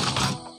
you